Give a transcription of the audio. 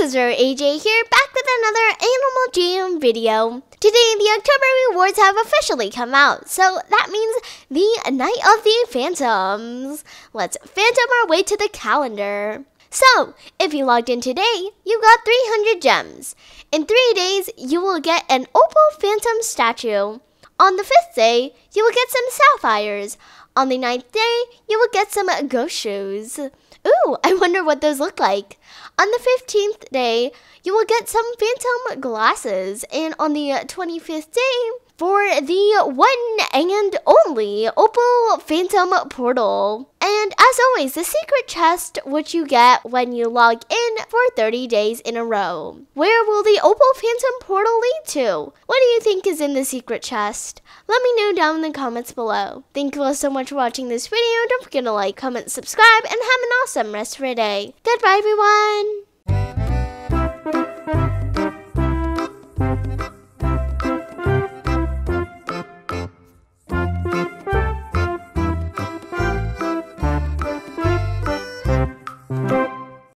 Azure AJ here, back with another Animal Jam video. Today, the October rewards have officially come out, so that means the Night of the Phantoms. Let's phantom our way to the calendar. So, if you logged in today, you got 300 gems. In three days, you will get an Opal Phantom statue. On the fifth day, you will get some sapphires. On the ninth day, you will get some ghost shoes. Ooh, I wonder what those look like. On the 15th day, you will get some phantom glasses. And on the 25th day, for the one and only Opal Phantom Portal. And as always, the secret chest which you get when you log in for 30 days in a row. Where will the Opal Phantom Portal too. What do you think is in the secret chest? Let me know down in the comments below. Thank you all so much for watching this video. Don't forget to like, comment, subscribe, and have an awesome rest of your day. Goodbye, everyone!